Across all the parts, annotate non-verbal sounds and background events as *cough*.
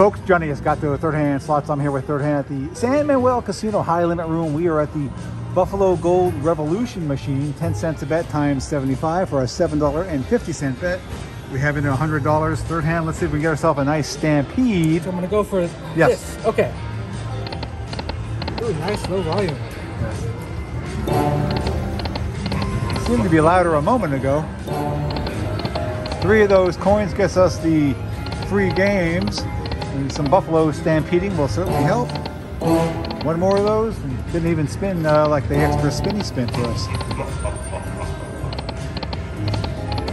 folks, Jonius Gato the third hand slots. I'm here with third hand at the San Manuel Casino High Limit Room. We are at the Buffalo Gold Revolution machine, 10 cents a bet times 75 for a $7.50 bet. We have it at $100. Third hand, let's see if we can get ourselves a nice stampede. So I'm gonna go for Yes. this. Okay. Ooh, nice low volume. Seemed to be louder a moment ago. Three of those coins gets us the free games. And some Buffalo stampeding will certainly help. One more of those, and didn't even spin uh, like the extra spinny spin for us.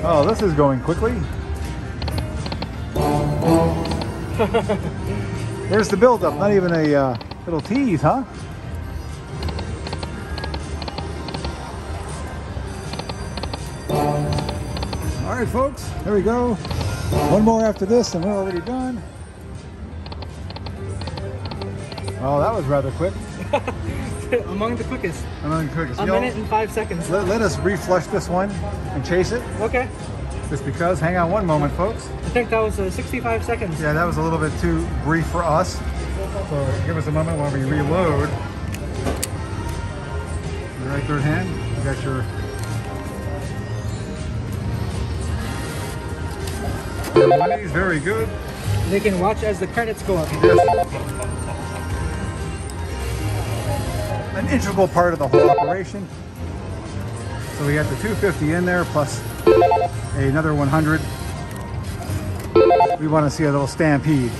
Oh, this is going quickly. *laughs* Where's the buildup? Not even a uh, little tease, huh? All right, folks, there we go. One more after this, and we're already done. Oh, that was rather quick. *laughs* Among the quickest. Among the quickest. A know, minute and five seconds. let, let us reflush this one and chase it. Okay. Just because. Hang on one moment, folks. I think that was uh, 65 seconds. Yeah, that was a little bit too brief for us. So give us a moment while we reload. Right, third hand. You got your. your monies. Very good. They can watch as the credits go up. An integral part of the whole operation. So we got the 250 in there plus another 100. We want to see a little stampede.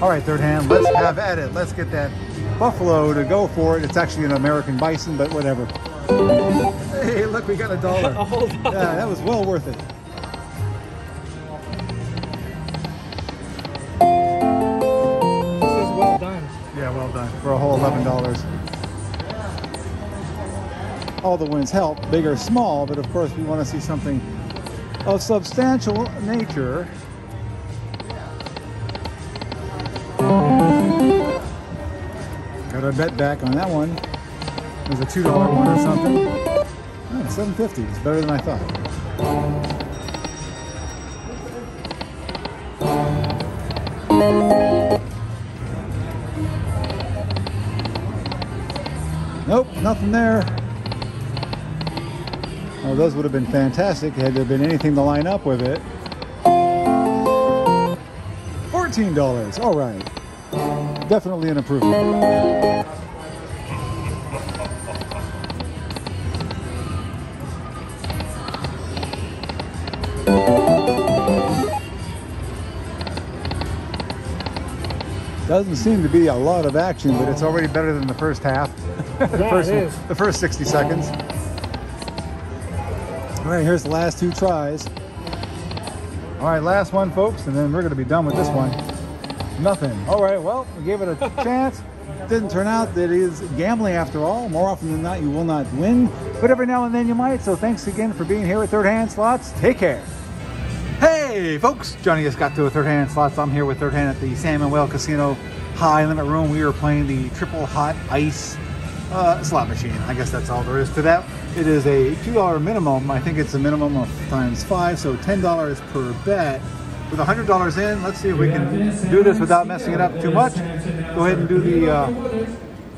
All right, third hand, let's have at it. Let's get that buffalo to go for it. It's actually an American bison, but whatever. Hey, look, we got a dollar. *laughs* A whole dollar. Yeah, that was well worth it. This is well done. Yeah, well done. For a whole $11. All the wins help, big or small, but of course we want to see something of substantial nature. Got our bet back on that one. It was a $2 one or something. Oh, 750 It's better than I thought. Nope, nothing there. Those would have been fantastic had there been anything to line up with it. $14. All right. Definitely an improvement. Doesn't seem to be a lot of action, but it's already better than the first half. *laughs* the, Yeah, first, the first 60 seconds. All right, here's the last two tries. All right, last one, folks, and then we're going to be done with this one. Nothing. All right, well, we gave it a *laughs* chance. Didn't turn out that it is gambling after all. More often than not, you will not win, but every now and then you might. So thanks again for being here at Third Hand Slots. Take care. Hey, folks, Jonius Gato to a Third Hand Slots. I'm here with Third Hand at the San Manuel Casino High Limit Room. We are playing the Triple Hot Ice uh, slot machine. I guess that's all there is to that. It is a $2 minimum. I think it's a minimum of times five, so $10 per bet. With $100 in, let's see if we can do this without messing it up too much. Go ahead and do the uh,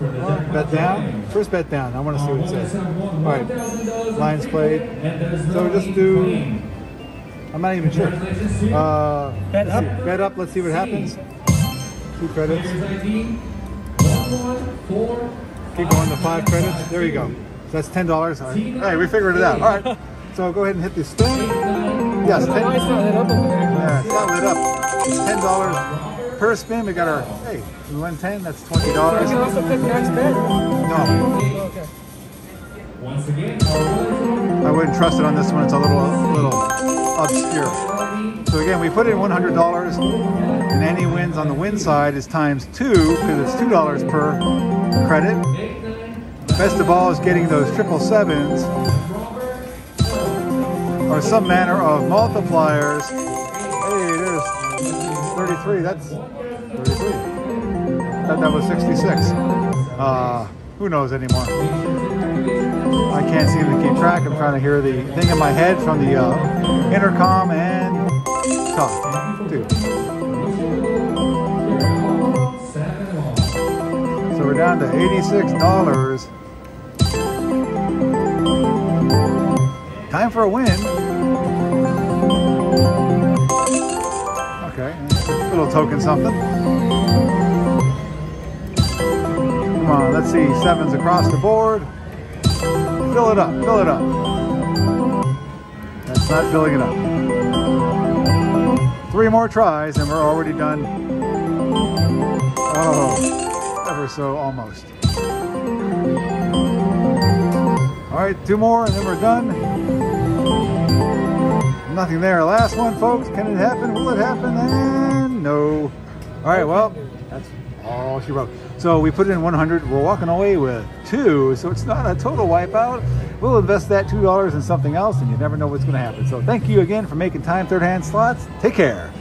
uh, bet down. First bet down. I want to see what it says. All right, lines played. So just do. I'm not even sure. Uh, Bet let's see. up. Bet up. Let's see what happens. Two credits. Keep going to five credits. There you go. So that's ten dollars. All right. Hey, we figured it out. All right. So go ahead and hit the spin. Yes, ten. Why is it lit up over there? Yeah, it's not lit up. It's ten dollars per spin. We got our hey, we won ten. That's twenty You dollars. can also pick next bet. No, Okay. Once again. I wouldn't trust it on this one. It's a little, little obscure. So again, we put in one hundred dollars, and any wins on the win side is times two because it's two dollars per credit. Best of all is getting those triple sevens or some manner of multipliers. Hey, there's 33. That's 33. Thought that was 66. Uh, who knows anymore? I can't seem to keep track. I'm trying to hear the thing in my head from the uh, intercom and talk. Dude. Down to $86. Time for a win. Okay, little token something. Come on, let's see. Sevens across the board. Fill it up, fill it up. That's not filling it up. Three more tries and we're already done. Oh, ever so almost. All right, two more and then we're done. Nothing there. Last one, folks. Can it happen? Will it happen? And no. All right, well, that's all she wrote. So we put in 100. We're walking away with two, so it's not a total wipeout. We'll invest that $2 in something else, and you never know what's going to happen. So thank you again for making time third hand slots. Take care.